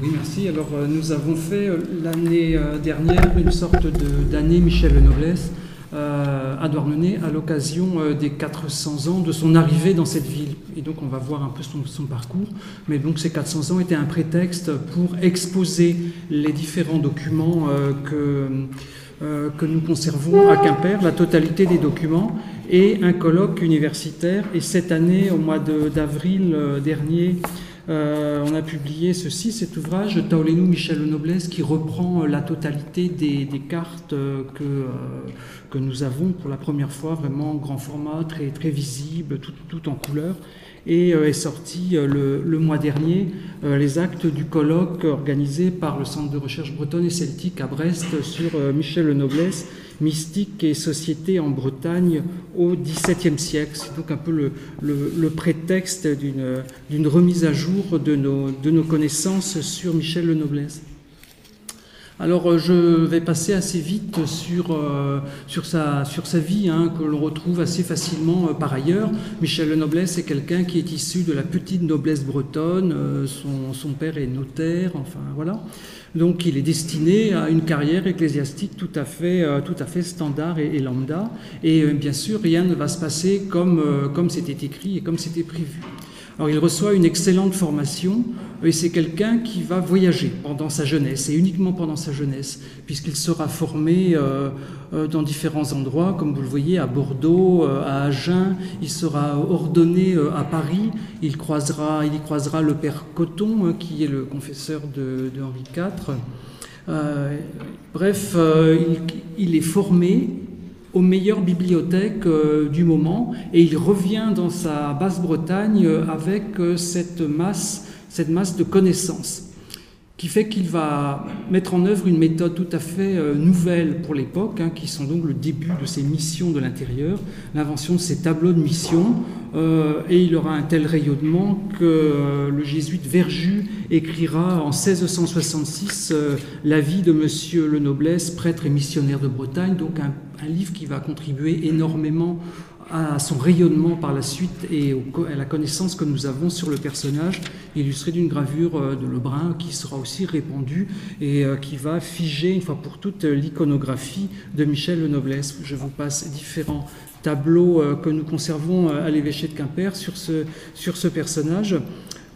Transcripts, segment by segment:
Oui, merci. Alors, euh, nous avons fait euh, l'année euh, dernière une sorte d'année Michel Le Noblesse à Douarnenez à l'occasion des 400 ans de son arrivée dans cette ville. Et donc, on va voir un peu son, son, parcours. Mais donc, ces 400 ans étaient un prétexte pour exposer les différents documents que, que nous conservons à Quimper, la totalité des documents, et un colloque universitaire. Et cette année, au mois d'avril dernier, euh, on a publié ceci, cet ouvrage, Taolénou Michel Noblesse, qui reprend euh, la totalité des, cartes euh, que, nous avons pour la première fois, vraiment grand format, très, très visible, tout, en couleur, et est sorti le, mois dernier les actes du colloque organisé par le Centre de recherche bretonne et celtique à Brest sur Michel Noblesse mystique et société en Bretagne au XVIIe siècle. C'est donc un peu le, prétexte d'une remise à jour de nos, connaissances sur Michel Le Noblesse. Alors euh, je vais passer assez vite sur, euh, sa, vie, hein, que l'on retrouve assez facilement euh, par ailleurs. Michel Le Noblesse est quelqu'un qui est issu de la petite noblesse bretonne, son, père est notaire, enfin voilà. Donc il est destiné à une carrière ecclésiastique tout à fait, euh, tout à fait standard et, lambda. Et euh, bien sûr, rien ne va se passer comme, euh, comme c'était écrit et comme c'était prévu. Alors il reçoit une excellente formation et c'est quelqu'un qui va voyager pendant sa jeunesse et uniquement pendant sa jeunesse, puisqu'il sera formé euh, euh, dans différents endroits, comme vous le voyez, à Bordeaux, euh, à Agen, il sera ordonné à Paris, il, croisera, il y croisera le père Coton, hein, qui est le confesseur de, Henri IV. bref, il, est formé aux meilleures bibliothèques euh, du moment. Et il revient dans sa Basse-Bretagne avec euh, cette masse, cette masse de connaissances qui fait qu'il va mettre en œuvre une méthode tout à fait euh, nouvelle pour l'époque, hein, qui sont donc le début de ses missions de l'intérieur, l'invention de ces tableaux de mission, euh, et il aura un tel rayonnement que euh, le jésuite Verjus écrira en 1666 La vie de Monsieur le Noblesse, prêtre et missionnaire de Bretagne, donc un, un livre qui va contribuer énormément à son rayonnement par la suite et à la connaissance que nous avons sur le personnage, illustré d'une gravure euh, de Lebrun qui sera aussi répandue et euh, qui va figer une fois pour toutes l'iconographie de Michel Le Noblesse. Je vous passe différents tableaux euh, que nous conservons à l'évêché de Quimper sur ce, sur ce personnage.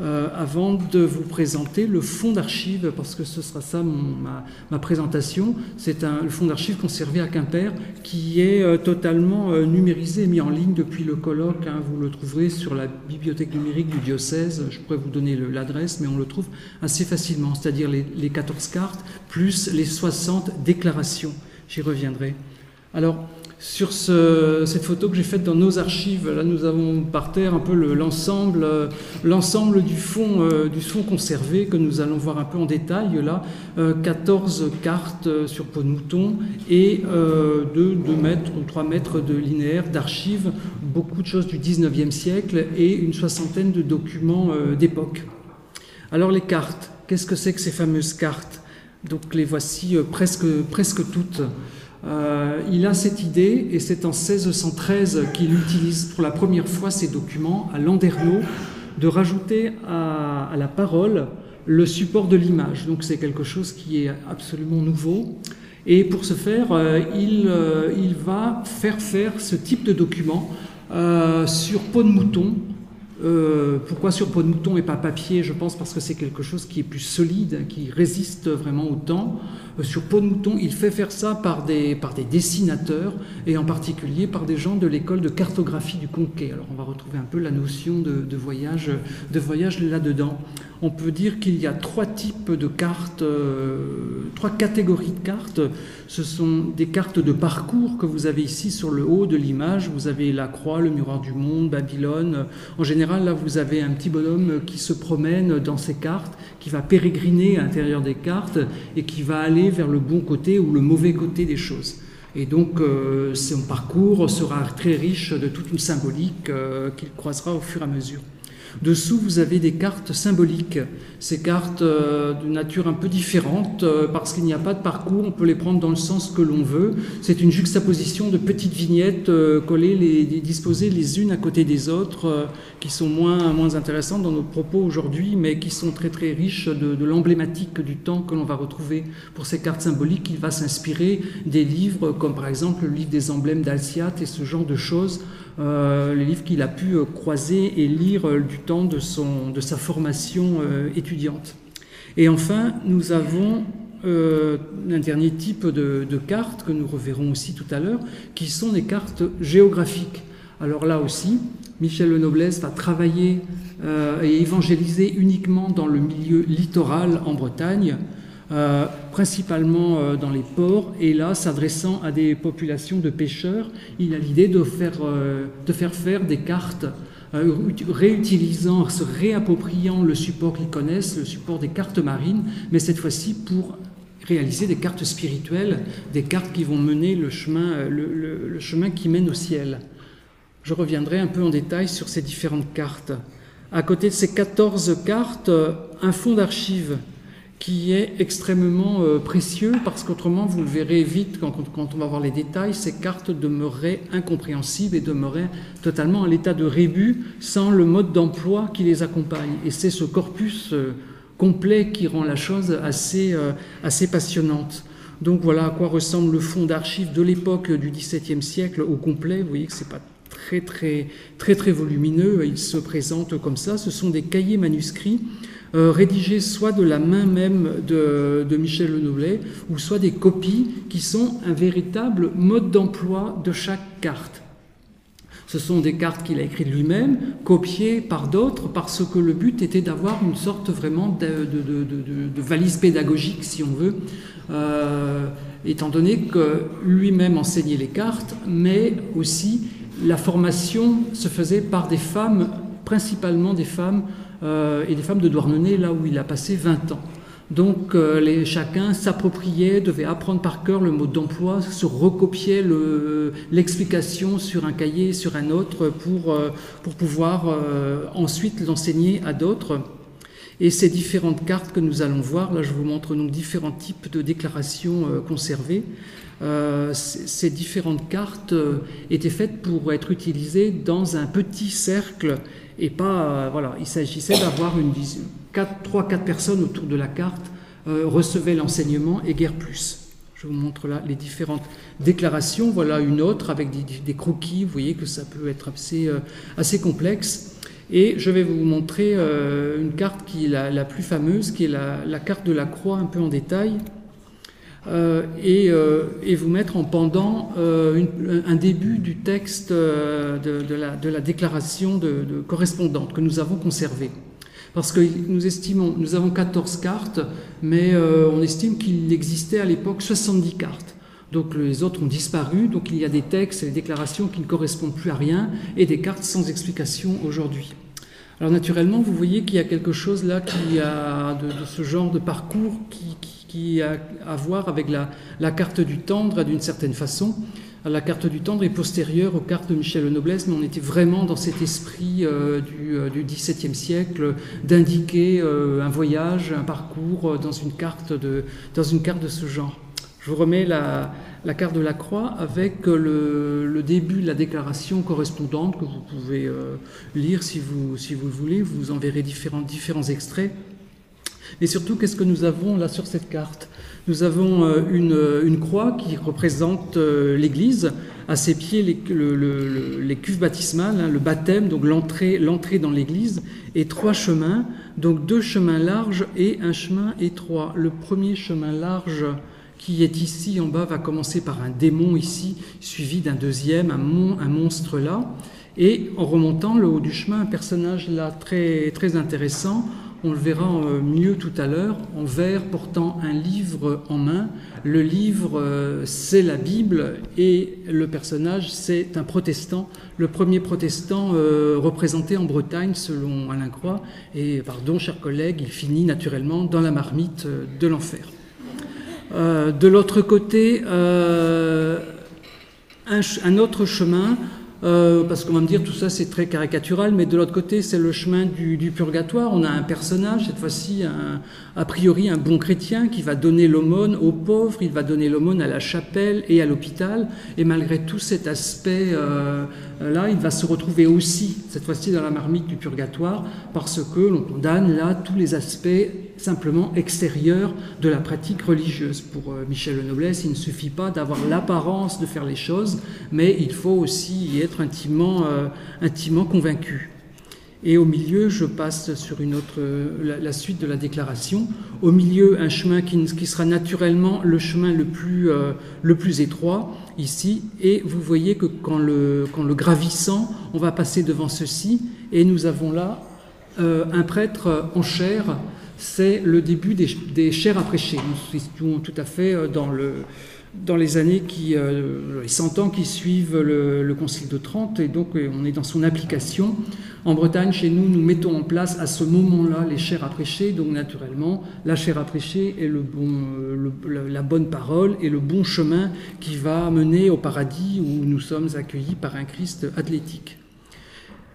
Euh, avant de vous présenter le fonds d'archives, parce que ce sera ça ma, présentation. C'est le fonds d'archives conservé à Quimper qui est euh, totalement euh, numérisé et mis en ligne depuis le colloque. Hein. vous le trouverez sur la bibliothèque numérique du diocèse. Je pourrais vous donner l'adresse, mais on le trouve assez facilement, c'est-à-dire les, les 14 cartes plus les 60 déclarations. J'y reviendrai. Alors, sur cette photo que j'ai faite dans nos archives. Là, nous avons par terre un peu l'ensemble l'ensemble du fond euh, du fond conservé que nous allons voir un peu en détail. Là, 14 euh, cartes euh, sur peau de mouton et 2, mètres ou 3 mètres de linéaire d'archives, beaucoup de choses du 19e siècle et une soixantaine de documents d'époque. Alors les cartes, qu'est-ce que c'est que ces fameuses cartes? Donc les voici presque, presque toutes. Euh, il a cette idée, et c'est en 1613 qu'il utilise pour la première fois ces documents à Landerneau, de rajouter à, la parole le support de l'image. Donc c'est quelque chose qui est absolument nouveau. Et pour ce faire, euh, euh, il, va faire faire ce type de document sur peau de mouton, pourquoi sur peau de mouton et pas papier Je pense parce que c'est quelque chose qui est plus solide, qui résiste vraiment au temps. Euh, sur peau de mouton, il fait faire ça par des, par des dessinateurs et en particulier par des gens de l'école de cartographie du Conquet. Alors on va retrouver un peu la notion de, voyage, de voyage là-dedans. On peut dire qu'il y a trois types de cartes, euh, trois catégories de cartes. Ce sont des cartes de parcours que vous avez ici sur le haut de l'image. Vous avez la croix, le miroir du monde, Babylone. En général, là, vous avez un petit bonhomme qui se promène dans ces cartes, qui va pérégriner à l'intérieur des cartes et qui va aller vers le bon côté ou le mauvais côté des choses. Et donc, euh, son parcours sera très riche de toute une symbolique euh, qu'il croisera au fur et à mesure. Dessous, vous avez des cartes symboliques. Ces cartes euh, de nature un peu différente, euh, parce qu'il n'y a pas de parcours, on peut les prendre dans le sens que l'on veut. C'est une juxtaposition de petites vignettes euh, collées, les, disposées les unes à côté des autres, qui sont moins, moins intéressantes dans nos propos aujourd'hui, mais qui sont très très riches de, de l'emblématique du temps que l'on va retrouver pour ces cartes symboliques. Il va s'inspirer des livres, comme par exemple le livre des emblèmes d'Alciat et ce genre de choses euh, les livres qu'il a pu euh, croiser et lire euh, du temps de, son, de sa formation étudiante. Et enfin, nous avons un dernier type de, cartes que nous reverrons aussi tout à l'heure, qui sont des cartes géographiques. Alors là aussi, Michel Le Noblesse va travailler et évangéliser uniquement dans le milieu littoral en Bretagne, euh, principalement euh, dans les ports, et là, s'adressant à des populations de pêcheurs, il a l'idée de faire, euh, de faire faire des cartes réutilisant, se réappropriant le support qu'ils connaissent, le support des cartes marines, mais cette fois-ci pour réaliser des cartes spirituelles, des cartes qui vont mener le chemin, le chemin qui mène au ciel. Je reviendrai un peu en détail sur ces différentes cartes. À côté de ces 14 cartes, un fonds d'archives qui est extrêmement euh, précieux parce qu'autrement, vous le verrez vite quand, on va voir les détails, ces cartes demeureraient incompréhensibles et demeureraient totalement à l'état de rébut sans le mode d'emploi qui les accompagne. Et c'est ce corpus euh, complet qui rend la chose assez, euh, assez passionnante. Donc voilà à quoi ressemble le fond d'archives de l'époque du XVIIe siècle au complet. Vous voyez que c'est pas très très très très volumineux. Il se présente comme ça. Ce sont des cahiers manuscrits euh, rédigés soit de la main même de, Michel Lenoblet, ou soit des copies qui sont un véritable mode d'emploi de chaque carte. Ce sont des cartes qu'il a écrites lui-même, copiées par d'autres, parce que le but était d'avoir une sorte vraiment de, valise pédagogique, si on veut, euh, étant donné que lui-même enseignait les cartes, mais aussi la formation se faisait par des femmes, principalement des femmes euh, et des femmes de Douarnenez, là où il a passé 20 ans. Donc euh, chacun s'appropriait, devait apprendre par cœur le mode d'emploi, se recopiait l'explication sur un cahier, sur un autre, pour, euh, pour pouvoir ensuite l'enseigner à d'autres. Et ces différentes cartes que nous allons voir, là je vous montre donc différents types de déclarations conservées. ces différentes cartes étaient faites pour être utilisées dans un petit cercle et pas, euh, voilà, il s'agissait d'avoir une trois, quatre personnes autour de la carte euh, recevaient l'enseignement et guère plus. Je vous montre là les différentes déclarations. Voilà une autre avec des, croquis. Vous voyez que ça peut être assez, euh, assez complexe. Et je vais vous montrer une carte qui est la, plus fameuse, qui est la, carte de la croix un peu en détail. Euh, euh, et, vous mettre en pendant euh, un début du texte de, la, déclaration correspondante que nous avons conservé. Parce que nous estimons, nous avons 14 cartes, mais on estime qu'il existait à l'époque 70 cartes. Donc les autres ont disparu, donc il y a des textes et des déclarations qui ne correspondent plus à rien et des cartes sans explication aujourd'hui. Alors naturellement, vous voyez qu'il y a quelque chose là qui a de, ce genre de parcours qui, a à voir avec la, carte du tendre d'une certaine façon. La carte du tendre est postérieure aux cartes de Michel Le Noblesse, mais on était vraiment dans cet esprit euh, du, euh, XVIIe siècle d'indiquer euh, un voyage, un parcours dans une carte de, dans une carte de ce genre. Je vous remets la, carte de la croix avec le, début de la déclaration correspondante que vous pouvez lire si vous, si vous le voulez. Vous en verrez différents, différents extraits. Et surtout, qu'est-ce que nous avons là sur cette carte? Nous avons euh, euh, une, croix qui représente euh, l'église, à ses pieds les, cuves baptismales, hein, le baptême, donc l'entrée dans l'église, et trois chemins, donc deux chemins larges et un chemin étroit. Le premier chemin large qui est ici en bas va commencer par un démon ici, suivi d'un deuxième, un, monstre là. Et en remontant le haut du chemin, un personnage là très, très intéressant on le verra euh, mieux tout à l'heure, en vert portant un livre en main. Le livre, euh, c'est la Bible et le personnage, c'est un protestant, le premier protestant euh, représenté en Bretagne selon Alain Croix. Et pardon, chers collègues, il finit naturellement dans la marmite de l'enfer. De l'autre côté, un, autre chemin euh, parce qu'on va me dire tout ça c'est très caricatural, mais de l'autre côté c'est le chemin du, purgatoire. On a un personnage, cette fois-ci a priori un bon chrétien, qui va donner l'aumône aux pauvres, il va donner l'aumône à la chapelle et à l'hôpital, et malgré tout cet aspect euh, là, il va se retrouver aussi, cette fois-ci dans la marmite du purgatoire, parce que l'on condamne là tous les aspects simplement extérieurs de la pratique religieuse. Pour euh, Michel Le Noblesse, il ne suffit pas d'avoir l'apparence de faire les choses, mais il faut aussi y être intimement, euh, intimement convaincu. Et au milieu, je passe sur une autre, la, suite de la déclaration. Au milieu, un chemin qui, sera naturellement le chemin le plus, euh, le plus étroit ici. Et vous voyez que quand le, quand le gravissant, on va passer devant ceci. Et nous avons là euh, un prêtre en chair. C'est le début des, des chairs à prêcher. Nous sommes tout à fait euh, dans le, dans les années qui, euh, les 100 ans qui suivent le, Concile de Trente, et donc euh, on est dans son application. En Bretagne, chez nous, nous mettons en place à ce moment-là les chairs à prêcher, donc naturellement, la chair à prêcher est euh, la bonne parole et le bon chemin qui va mener au paradis où nous sommes accueillis par un Christ athlétique.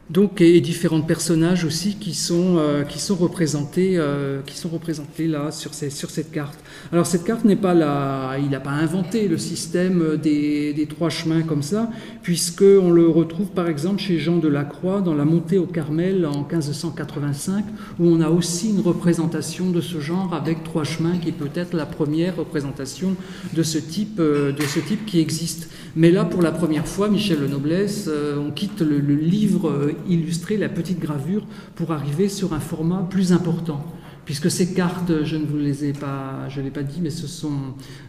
Donc, et, différents personnages aussi qui sont, euh, qui sont, représentés, euh, qui sont représentés là sur, ces, sur cette carte. Alors cette carte n'est pas là, il n'a pas inventé le système des, des, trois chemins comme ça, puisque on le retrouve par exemple chez Jean de la Croix dans la montée au Carmel en 1585, où on a aussi une représentation de ce genre avec trois chemins, qui est peut-être la première représentation de ce type, euh, de ce type qui existe. Mais là, pour la première fois, Michel Le Noblesse, on quitte le, le livre illustrer la petite gravure pour arriver sur un format plus important. Puisque ces cartes, je ne vous les ai pas, je l'ai pas dit, mais ce sont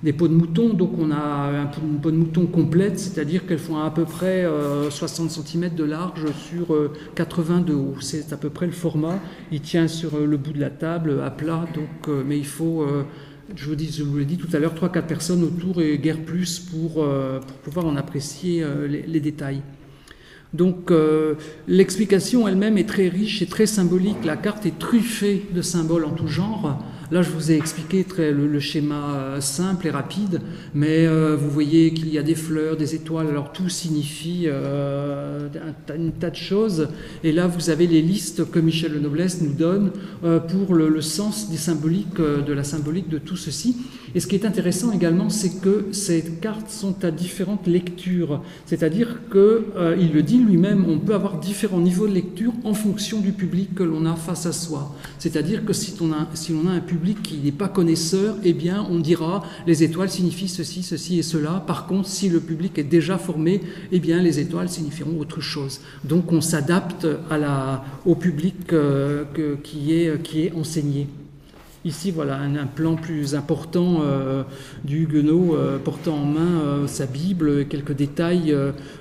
des peaux de mouton. Donc on a une peau de mouton complète, c'est-à-dire qu'elles font à peu près 60 euh, cm de large sur 80 euh, de haut. C'est à peu près le format. Il tient sur euh, le bout de la table à plat. Donc, mais il faut je vous, dis, je vous l'ai dit tout à l'heure, 3-4 personnes autour et guère plus pour, pour pouvoir en apprécier les détails. Donc euh, l'explication elle-même est très riche et très symbolique. La carte est truffée de symboles en tout genre. Là, je vous ai expliqué très, le, schéma euh, simple et rapide, mais euh, vous voyez qu'il y a des fleurs, des étoiles, alors tout signifie euh, un, tas de choses. Et là, vous avez les listes que Michel Le Noblesse nous donne pour le, sens des symboliques, de la symbolique de tout ceci. Et ce qui est intéressant également, c'est que ces cartes sont à différentes lectures. C'est-à-dire qu'il le dit lui-même, on peut avoir différents niveaux de lecture en fonction du public que l'on a face à soi. C'est-à-dire que si on a, si on a un public qui n'est pas connaisseur, eh bien, on dira les étoiles signifient ceci, ceci et cela. Par contre, si le public est déjà formé, eh bien, les étoiles signifieront autre chose. Donc, on s'adapte au public euh, qui est enseigné. Ici, voilà un, plan plus important euh, du Huguenot euh, portant en main euh, sa Bible, quelques détails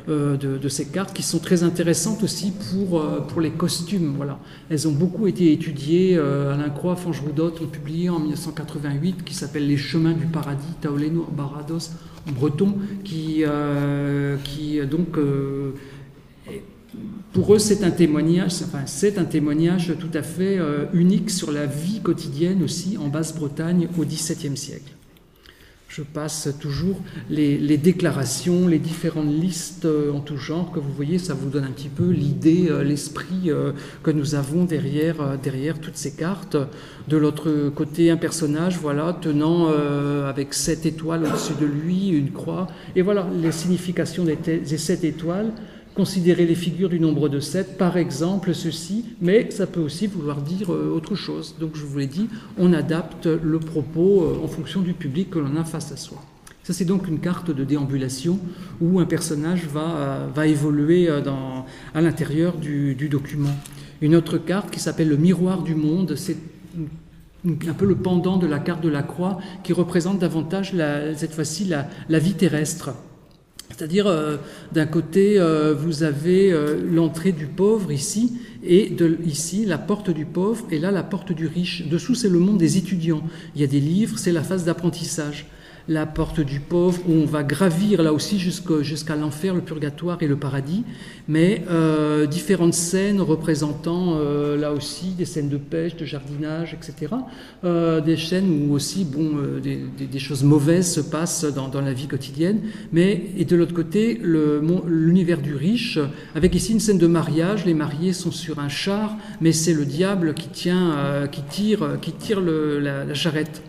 de, ces cartes qui sont très intéressantes aussi pour, pour les costumes. Voilà. Elles ont beaucoup été étudiées. Alain Croix, Fange Roudot ont publié en 1988 qui s'appelle Les chemins du paradis, Taoleno Barados en breton, qui, qui donc pour eux, c'est un témoignage, enfin, c'est un témoignage tout à fait euh, unique sur la vie quotidienne aussi en Basse-Bretagne au XVIIe siècle. Je passe toujours les, déclarations, les différentes listes euh, en tout genre que vous voyez, ça vous donne un petit peu l'idée, euh, l'esprit que nous avons derrière, derrière toutes ces cartes. De l'autre côté, un personnage, voilà, tenant avec sept étoiles au-dessus de lui, une croix, et voilà les significations des sept étoiles considérer les figures du nombre de 7, par exemple ceci, mais ça peut aussi vouloir dire euh, autre chose. Donc je vous l'ai dit, on adapte le propos euh, en fonction du public que l'on a face à soi. Ça, c'est donc une carte de déambulation où un personnage va, euh, va évoluer à l'intérieur du, document. Une autre carte qui s'appelle le miroir du monde, c'est un peu le pendant de la carte de la croix qui représente davantage, cette fois-ci, la vie terrestre. C'est-à-dire, euh, d'un côté, euh, vous avez euh, l'entrée du pauvre ici, et ici, la porte du pauvre, et là, la porte du riche. Dessous, c'est le monde des étudiants. Il y a des livres, c'est la phase d'apprentissage. La porte du pauvre, où on va gravir là aussi jusqu'à l'enfer, le purgatoire et le paradis, mais euh, différentes scènes représentant euh, là aussi des scènes de pêche, de jardinage, etc. Euh, des scènes où aussi bon, des, choses mauvaises se passent dans, dans, la vie quotidienne, mais et de l'autre côté l'univers du riche, avec ici une scène de mariage, les mariés sont sur un char, mais c'est le diable qui tient, qui tire, qui tire la charrette.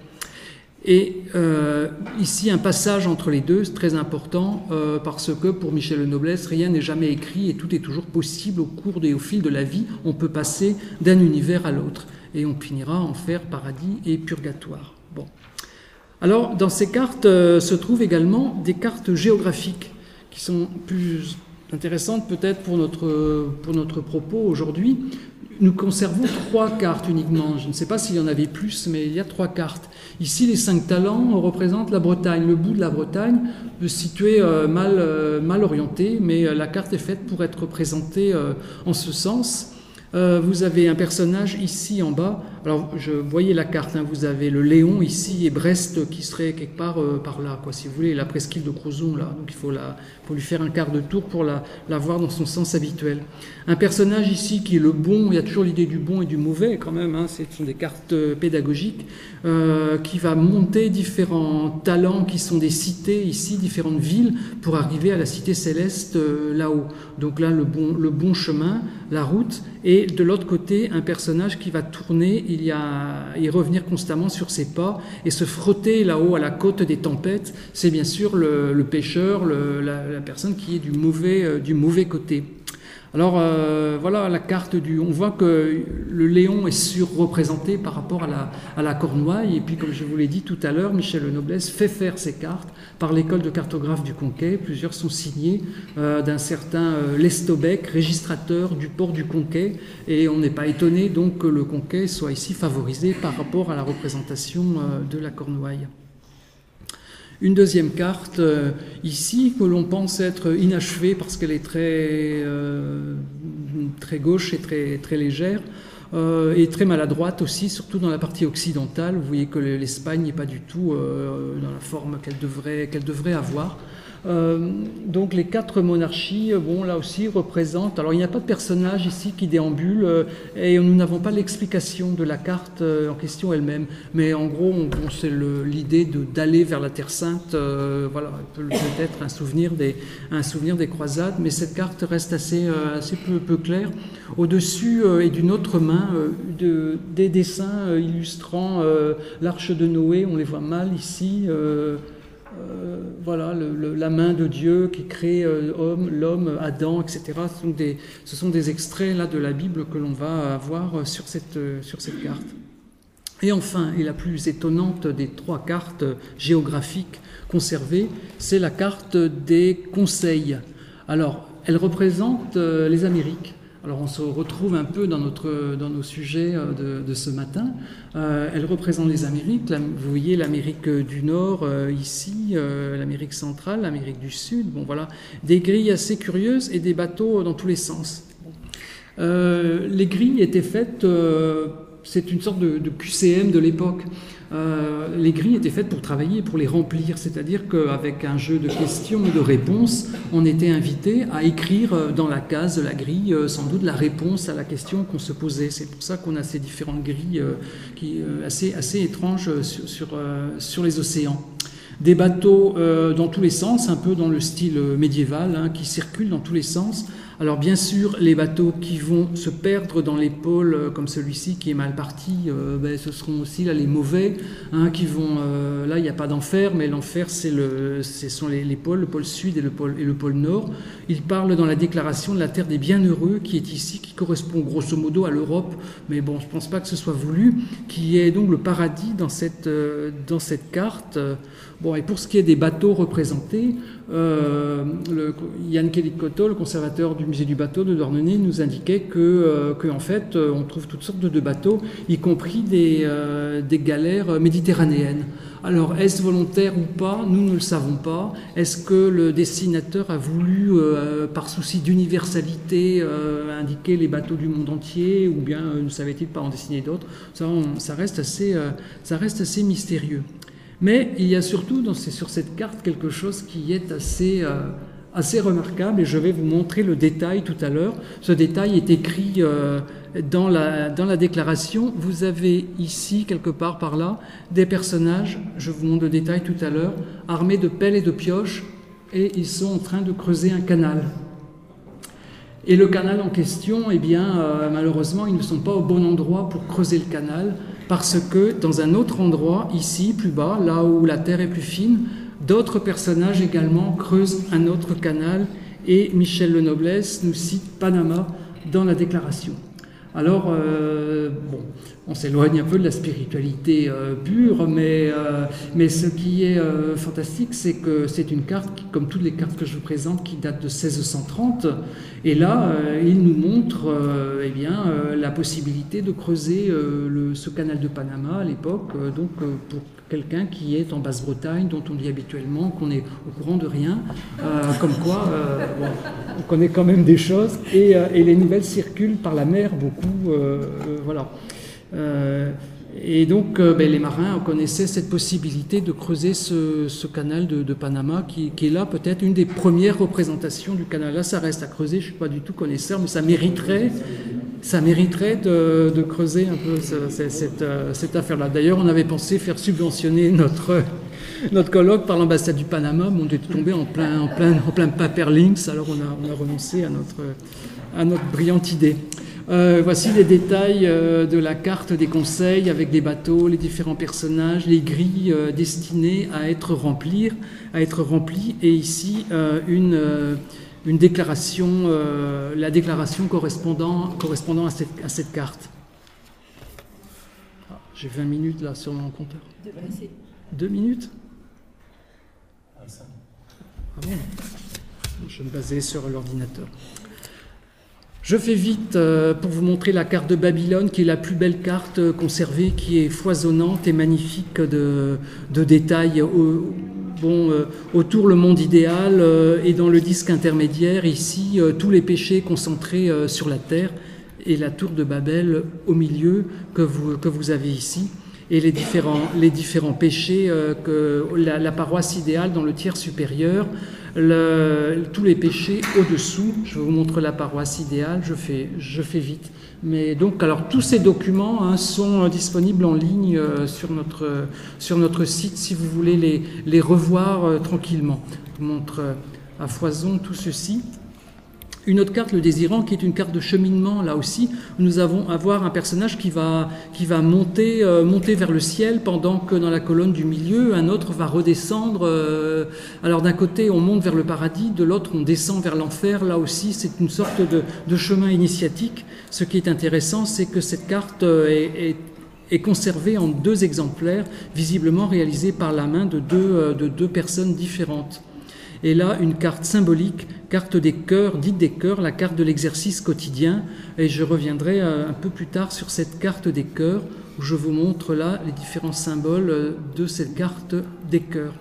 Et euh, ici, un passage entre les deux, c'est très important, euh, parce que pour Michel Le Noblesse, rien n'est jamais écrit et tout est toujours possible au cours et au fil de la vie. On peut passer d'un univers à l'autre et on finira en faire paradis et purgatoire. Alors, dans ces cartes euh, se trouvent également des cartes géographiques qui sont plus intéressantes peut-être pour notre, pour notre propos aujourd'hui. Nous conservons trois cartes uniquement. Je ne sais pas s'il y en avait plus, mais il y a trois cartes. Ici, les cinq talents représentent la Bretagne, le bout de la Bretagne, situé euh, mal, euh, mal orienté, mais euh, la carte est faite pour être représentée en ce sens. Euh, vous avez un personnage ici en bas. Alors, je voyais la carte. Hein, vous avez le Léon ici et Brest qui serait quelque part euh, par là, quoi, si vous voulez, la presqu'île de Crozon là. Donc, il faut, lui faire un quart de tour pour la, voir dans son sens habituel. Un personnage ici qui est le bon. Il y a toujours l'idée du bon et du mauvais quand même. Hein, ce sont des cartes euh, pédagogiques qui va monter différents talents qui sont des cités ici, différentes villes, pour arriver à la cité céleste là-haut. Donc là, le bon chemin, la route et de l'autre côté, un personnage qui va tourner, il y a, et revenir constamment sur ses pas et se frotter là-haut à la côte des tempêtes. C'est bien sûr le, pêcheur, la, personne qui est du mauvais, euh, du mauvais côté. Alors euh, voilà la carte du. On voit que le Léon est surreprésenté par rapport à la, Cornouaille. Et puis, comme je vous l'ai dit tout à l'heure, Michel Le Noblesse fait faire ces cartes par l'école de cartographes du Conquet. Plusieurs sont signées euh, d'un certain euh, Lestobec, registrateur du port du Conquet. Et on n'est pas étonné donc que le Conquet soit ici favorisé par rapport à la représentation de la Cornouaille. Une deuxième carte euh, ici que l'on pense être inachevée parce qu'elle est très, euh, gauche et très, légère euh, et très maladroite aussi, surtout dans la partie occidentale. Vous voyez que l'Espagne n'est pas du tout dans la forme qu'elle devrait avoir. Euh, donc les quatre monarchies, euh, bon là aussi représentent. Alors il n'y a pas de personnage ici qui déambule euh, et nous n'avons pas l'explication de la carte en question elle-même. Mais en gros, c'est l'idée d'aller vers la Terre Sainte. voilà, peut-être un souvenir des croisades. Mais cette carte reste assez assez peu, claire. Au-dessus et d'une autre main, de, des dessins illustrant l'arche de Noé. On les voit mal ici. Euh, voilà, la main de Dieu qui crée euh, homme, l'homme, Adam, etc. Ce sont, des, ce sont, des, extraits là de la Bible que l'on va avoir sur cette, sur cette carte. Et enfin, et la plus étonnante des trois cartes géographiques conservées, c'est la carte des conseils. Alors, elle représente euh, les Amériques. Alors on se retrouve un peu dans, nos sujets euh, de, ce matin. Euh, elle représente les Amériques. vous voyez l'Amérique du Nord euh, ici, l'Amérique centrale, l'Amérique du Sud. Bon voilà, des grilles assez curieuses et des bateaux dans tous les sens. les grilles étaient faites, c'est une sorte de QCM de l'époque. Euh, les grilles étaient faites pour travailler, pour les remplir. C'est-à-dire qu'avec un jeu de questions et de réponses, on était invité à écrire euh, dans la case de la grille euh, sans doute la réponse à la question qu'on se posait. C'est pour ça qu'on a ces différentes grilles qui, assez, assez étranges sur, sur, sur les océans des bateaux dans tous les sens, un peu dans le style médiéval, hein, qui circulent dans tous les sens, alors bien sûr, les bateaux qui vont se perdre dans les pôles euh, comme celui-ci qui est mal parti, euh, ben, ce seront aussi là les mauvais hein, qui vont. Euh, là, il n'y a pas d'enfer, mais l'enfer, c'est le, ce sont les, pôles, le pôle sud et le pôle, et le pôle nord. Il parle dans la déclaration de la terre des bienheureux qui est ici, qui correspond grosso modo à l'Europe, mais bon, je ne pense pas que ce soit voulu, qui est donc le paradis dans cette, dans cette carte. Bon, et pour ce qui est des bateaux représentés, euh, le, Yann le conservateur du musée du bateau de Douarnenez, nous indiquait que, euh, en fait, euh, on trouve toutes sortes de bateaux, y compris des, des galères méditerranéennes. Alors, est-ce volontaire ou pas? Nous ne le savons pas. Est-ce que le dessinateur a voulu, par souci d'universalité, indiquer les bateaux du monde entier, ou bien ne savait-il pas en dessiner d'autres? Ça reste assez mystérieux. Mais il y a surtout sur cette carte quelque chose qui est assez, euh, assez remarquable et je vais vous montrer le détail tout à l'heure. Ce détail est écrit euh, dans, la, dans la déclaration. Vous avez ici, quelque part par là, des personnages, je vous montre le détail tout à l'heure, armés de pelles et de pioches et ils sont en train de creuser un canal. Et le canal en question, eh bien, euh, malheureusement, ils ne sont pas au bon endroit pour creuser le canal, parce que dans un autre endroit, ici, plus bas, là où la terre est plus fine, d'autres personnages également creusent un autre canal, et Michel Le Noblesse nous cite Panama dans la déclaration. Alors, euh, bon, on s'éloigne un peu de la spiritualité euh, pure, mais, euh, mais ce qui est fantastique, c'est que c'est une carte, comme toutes les cartes que je vous présente, qui date de 1630. Et là, il nous montre eh bien, la possibilité de creuser le, ce canal de Panama à l'époque, donc pour quelqu'un qui est en Basse-Bretagne, dont on dit habituellement qu'on est au courant de rien, comme quoi on connaît quand même des choses, et, et, les nouvelles circulent par la mer beaucoup. voilà. Euh, et donc, euh, ben, les marins connaissaient cette possibilité de creuser ce, canal de, Panama, qui, est là peut-être une des premières représentations du canal. Là, ça reste à creuser. Je suis pas du tout connaisseur, mais ça mériterait, ça mériterait de, creuser un peu cette, euh, cette affaire-là. D'ailleurs, on avait pensé faire subventionner notre notre colloque par l'ambassade du Panama, mais on était tombé en plein, en plein, en plein paperlinks, alors on a, on a renoncé à notre, à notre brillante idée. Euh, voici les détails euh, de la carte des conseils avec des bateaux, les différents personnages, les grilles euh, destinées à être remplies, à être remplies, et ici une, une déclaration, la déclaration correspondant, correspondant à, cette, à cette carte. Ah, j'ai 20 minutes là sur mon compteur. Deux minutes Ah bon Je vais me baser sur l'ordinateur. Je fais vite euh, pour vous montrer la carte de Babylone, qui est la plus belle carte euh, conservée, qui est foisonnante et magnifique de, détails. bon, euh, autour le monde idéal et dans le disque intermédiaire, ici, tous les péchés concentrés sur la terre et la tour de Babel au milieu que vous, que vous avez ici et les différents, les différents péchés que la, paroisse idéale dans le tiers supérieur tous les péchés au-dessous. Je vous montre la paroisse idéale, je fais, je fais vite. Mais donc, alors tous ces documents hein, sont disponibles en ligne euh, sur, notre, sur notre site si vous voulez les, les revoir euh, tranquillement. Je vous montre euh, à foison tout ceci. Une autre carte, le désirant, qui est une carte de cheminement, là aussi, nous avons avoir un personnage qui va, monter, euh, monter vers le ciel, pendant que dans la colonne du milieu, un autre va redescendre. Euh, alors d'un côté, on monte vers le paradis, de l'autre, on descend vers l'enfer. Là aussi, c'est une sorte de, chemin initiatique. Ce qui est intéressant, c'est que cette carte euh, est, conservée en deux exemplaires, visiblement réalisés par la main de deux personnes différentes. Et là, une carte symbolique carte des cœurs, dite des cœurs, la carte de l'exercice quotidien. Et je reviendrai euh, un peu plus tard sur cette carte des cœurs, où je vous montre là les différents symboles euh, de cette carte des cœurs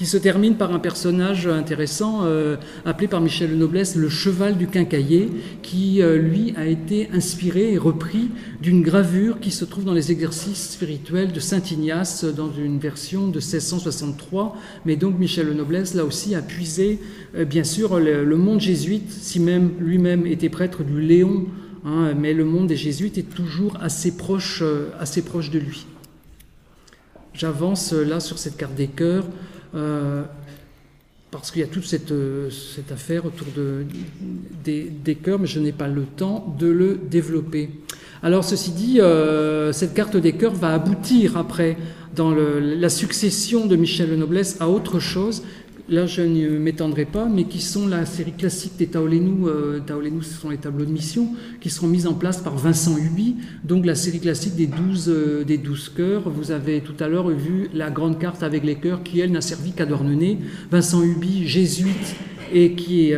qui se termine par un personnage intéressant euh, appelé par Michel Noblesse le cheval du quincaillier, qui euh, lui a été inspiré et repris d'une gravure qui se trouve dans les exercices spirituels de Saint Ignace dans une version de 1663. Mais donc Michel Noblesse là aussi a puisé euh, bien sûr le, monde jésuite, si même lui-même était prêtre du Léon, hein, mais le monde des jésuites est toujours assez proche, assez proche de lui. J'avance là sur cette carte des cœurs. Euh, parce qu'il y a toute cette, euh, affaire autour de, des, cœurs, mais je n'ai pas le temps de le développer. Alors ceci dit, euh, cette carte des cœurs va aboutir après dans la succession de Michel Noblesse à autre chose là je ne m'étendrai pas, mais qui sont la série classique des Taolénou. Euh, Taolénou, ce sont les tableaux de mission, qui seront mis en place par Vincent Huby, donc la série classique des 12 euh, des cœurs. Vous avez tout à l'heure vu la grande carte avec les cœurs, qui elle n'a servi qu'à Douarnenez. Vincent Huby, jésuite et qui,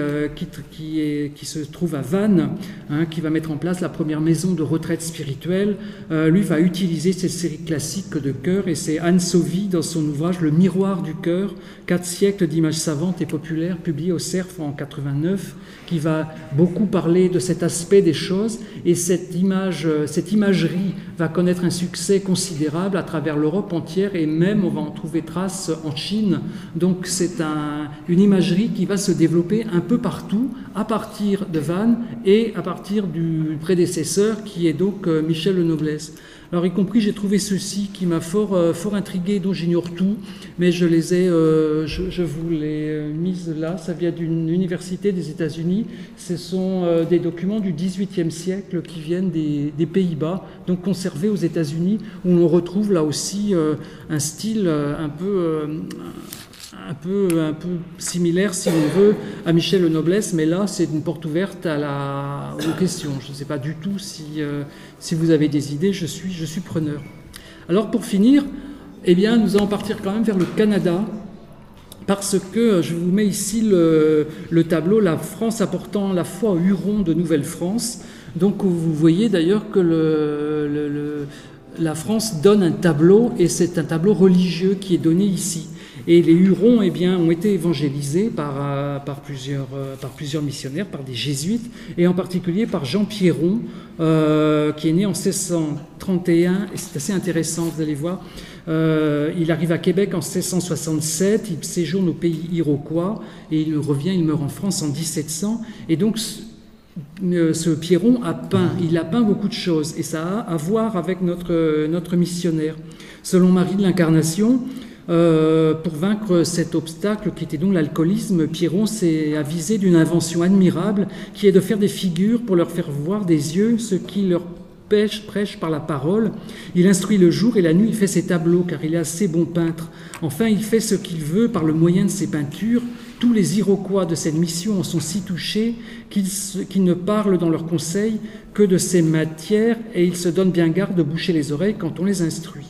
qui, est, qui, se trouve à Vannes, hein, qui va mettre en place la première maison de retraite spirituelle. lui va utiliser cette série classique de chœur et c'est Anne Sauvy dans son ouvrage Le miroir du cœur, quatre siècles d'images savantes et populaires, publié au CERF en 89, qui va beaucoup parler de cet aspect des choses et cette image, cette imagerie va connaître un succès considérable à travers l'Europe entière et même on va en trouver trace en Chine. Donc c'est un, une imagerie qui va se développer un peu partout à partir de Vannes et à partir du prédécesseur qui est donc euh, Michel Le Noblesse. Alors, y compris, j'ai trouvé ceci qui m'a fort, euh, fort intrigué, dont j'ignore tout, mais je les ai, euh, je, vous les euh, mises là. Ça vient d'une université des États-Unis. Ce sont des documents du XVIIIe siècle qui viennent des, des Pays-Bas, donc conservés aux États-Unis, où on retrouve là aussi un style un peu un peu, similaire, si on veut, à Michel Le Noblesse, mais là, c'est une porte ouverte à la, aux questions. Je ne sais pas du tout si, euh, vous avez des idées, je suis, preneur. Alors, pour finir, eh bien, nous allons partir quand même vers le Canada, parce que je vous mets ici le, le tableau La France apportant la foi aux Hurons de Nouvelle-France. Donc, vous voyez d'ailleurs que la France donne un tableau, et c'est un tableau religieux qui est donné ici. Et les Hurons eh bien, ont été évangélisés par, euh, par, plusieurs, euh, par plusieurs missionnaires, par des jésuites, et en particulier par Jean Pierron, euh, qui est né en 1631, et c'est assez intéressant, vous allez voir. il arrive à Québec en 1667, il séjourne au pays iroquois, et il revient, il meurt en France en 1700. Et donc, ce Pierron a peint, il a peint beaucoup de choses, et ça a à voir avec notre, notre missionnaire. Selon Marie de l'Incarnation, euh, pour vaincre cet obstacle qui était donc l'alcoolisme, Pierron s'est avisé d'une invention admirable qui est de faire des figures pour leur faire voir des yeux ce qui leur pêche, prêche par la parole. Il instruit le jour et la nuit il fait ses tableaux car il est assez bon peintre. Enfin, il fait ce qu'il veut par le moyen de ses peintures. Tous les Iroquois de cette mission en sont si touchés qu'ils ne parlent dans leurs conseils que de ces matières et ils se donnent bien garde de boucher les oreilles quand on les instruit.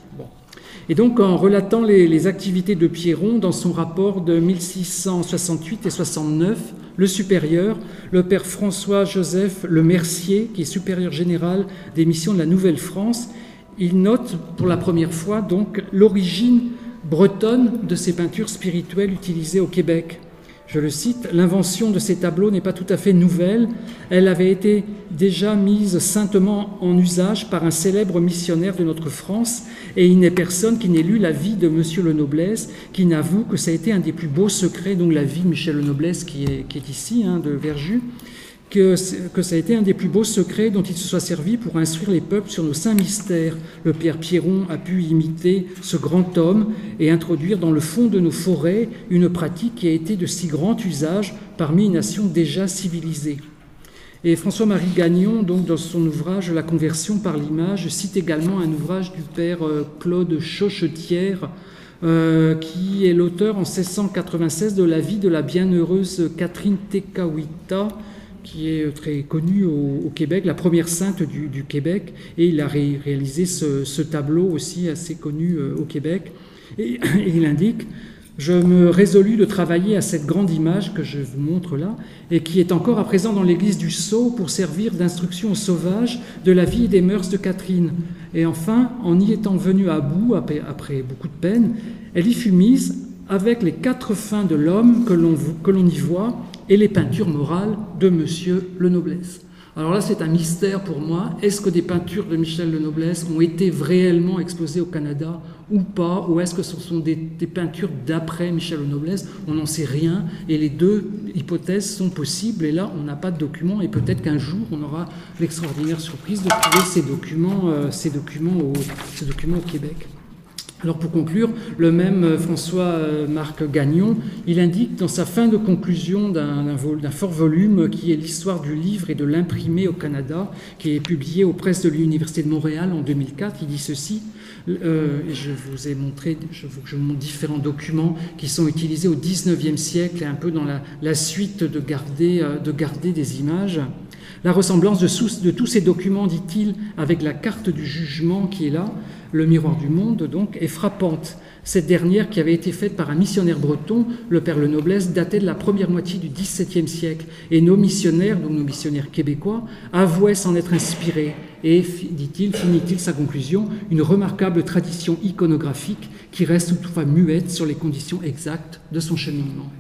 Et donc, en relatant les, activités de Pierron dans son rapport de 1668 et 69, le supérieur, le père François-Joseph Le Mercier, qui est supérieur général des missions de la Nouvelle-France, il note pour la première fois donc l'origine bretonne de ces peintures spirituelles utilisées au Québec. Je le cite, l'invention de ces tableaux n'est pas tout à fait nouvelle, elle avait été déjà mise saintement en usage par un célèbre missionnaire de notre France, et il n'est personne qui n'ait lu la vie de Monsieur le Noblesse, qui n'avoue que ça a été un des plus beaux secrets, donc la vie de Michel le Noblesse qui est, qui est ici, hein, de Verjus, que, ça a été un des plus beaux secrets dont il se soit servi pour instruire les peuples sur nos saints mystères. Le Père Pierron a pu imiter ce grand homme et introduire dans le fond de nos forêts une pratique qui a été de si grand usage parmi une nation déjà civilisée. Et François-Marie Gagnon, donc, dans son ouvrage La conversion par l'image, cite également un ouvrage du père euh, Claude Chauchetière, euh, qui est l'auteur en 1696 de la vie de la bienheureuse Catherine Tekawita, qui est très connue au, Québec, la première sainte du, Québec, et il a réalisé ce, tableau aussi assez connu euh, au Québec. Et, il indique Je me résolus de travailler à cette grande image que je vous montre là, et qui est encore à présent dans l'église du Sceau pour servir d'instruction aux sauvages de la vie et des mœurs de Catherine. Et enfin, en y étant venue à bout, après, après beaucoup de peine, elle y fut mise avec les quatre fins de l'homme que l'on y voit et les peintures morales de Monsieur Le Noblesse. Alors là, c'est un mystère pour moi. Est-ce que des peintures de Michel Le Noblesse ont été réellement exposées au Canada ou pas? Ou est-ce que ce sont des, peintures d'après Michel Le Noblesse On n'en sait rien. Et les deux hypothèses sont possibles. Et là, on n'a pas de documents. Et peut-être qu'un jour, on aura l'extraordinaire surprise de trouver ces documents, euh, au Québec. Alors pour conclure, le même euh, François-Marc euh, Gagnon, il indique dans sa fin de conclusion d'un fort volume qui est l'histoire du livre et de l'imprimé au Canada, qui est publié aux presses de l'Université de Montréal en 2004, il dit ceci, euh, et je vous ai montré, je vous, montre différents documents qui sont utilisés au 19e siècle et un peu dans la, suite de garder, de garder des images. La ressemblance de tous ces documents, dit-il, avec la carte du jugement qui est là, le miroir du monde, donc, est frappante. Cette dernière, qui avait été faite par un missionnaire breton, le père Le Noblesse, datait de la première moitié du XVIIe siècle. Et nos missionnaires, donc nos missionnaires québécois, avouaient s'en être inspirés. Et, dit-il, finit-il sa conclusion, une remarquable tradition iconographique qui reste toutefois muette sur les conditions exactes de son cheminement.